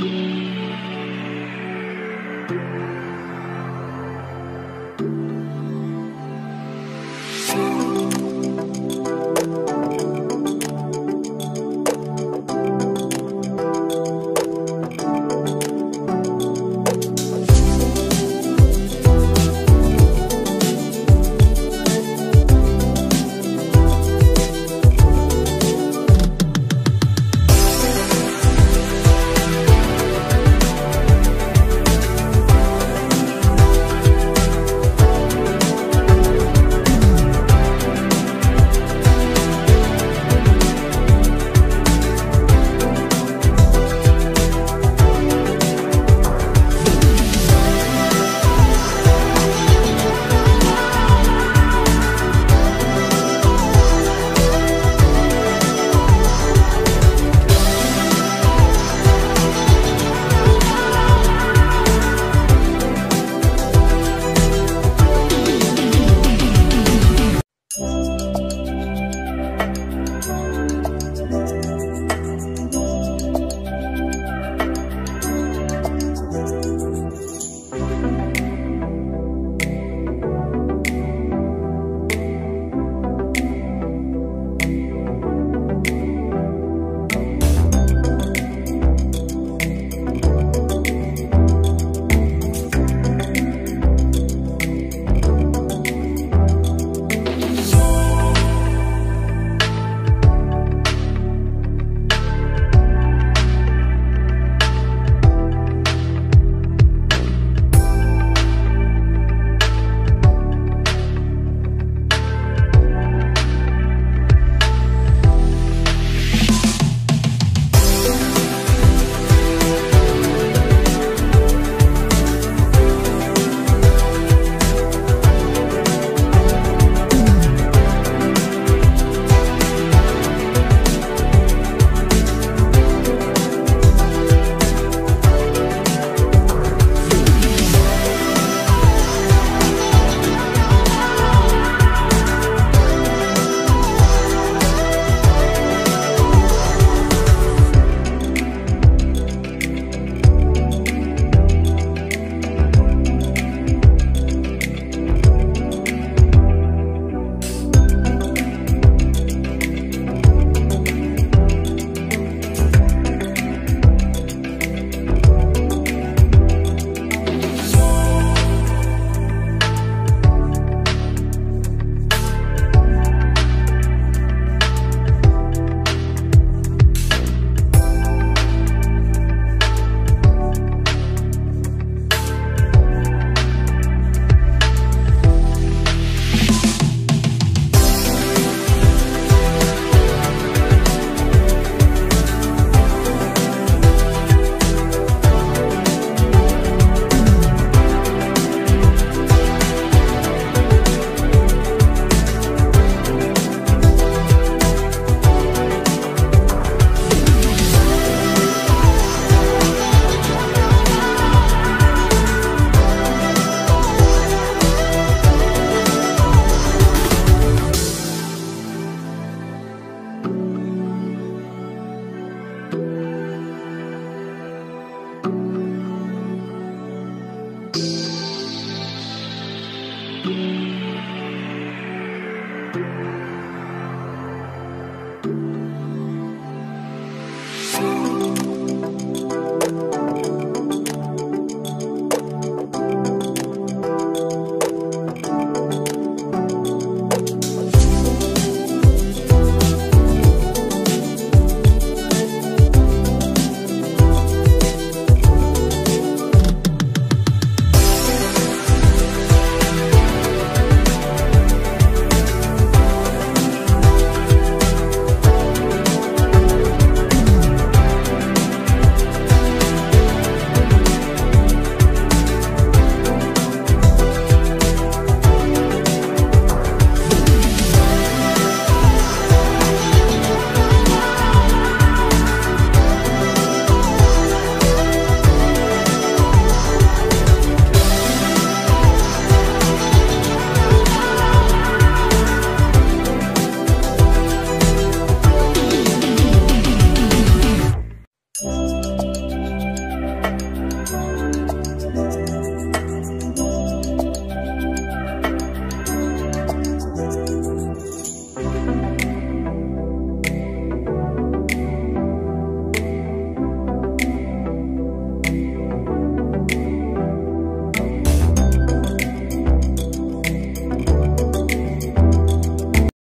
Música